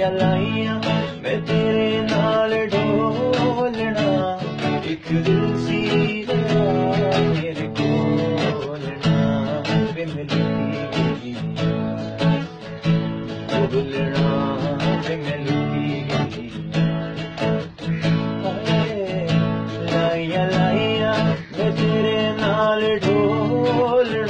ਸਾਰੀਆਂ ਲਾਈਆਂ, ਮੈਂ ਤੇਰੇ ਨਾਲ ਢੋਲਣਾ ਇੱਕ ਦਿਨ ਸੀ ਮੇਰੇ ਕੋਲ ਨਾ। ਵੇ ਮਿਲੀ ਢੋਲਣਾ ਵੇ ਮਿਲੀ ਲਾਈਆਂ ਲਾਈਆਂ, ਮੈਂ ਤੇਰੇ ਨਾਲ ਢੋਲਣਾ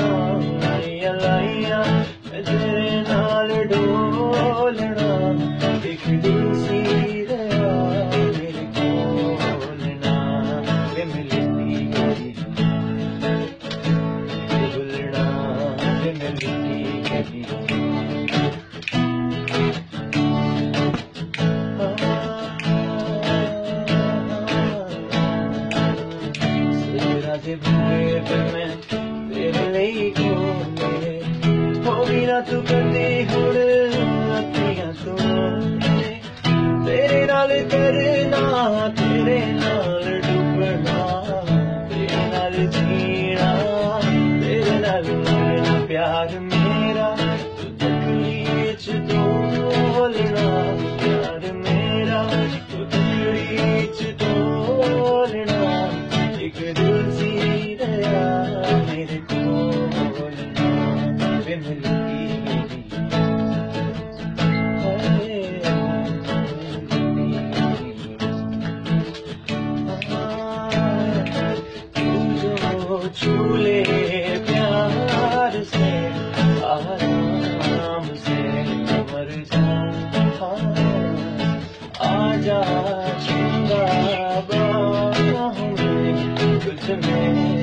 ਮੈਂ ਤੇਰੇ ਲਈ ਕੋਲੇ ਨਾ ਤੂੰ ਕਦੇ ਹੁਣ ਅੱਖੀਆਂ ਤੋਂ ਤੇਰੇ ਨਾਲ ਕਰਨਾ ਮਰਨਾ ਪਿਆਰ ਮੇਰਾ ਤੂੰ ਤਕਲੀ ਚ ਢੋਲਣਾ ਪਿਆਰ ਮੇਰਾ ਤੂੰ ਤਕਲੀ ਚ ਢੋਲਣਾ ਇੱਕ ਦਿਲ ਸੀ ਰਿਹਾ ਮੇਰੇ ਕੋਲ 자 친다 봐 그들의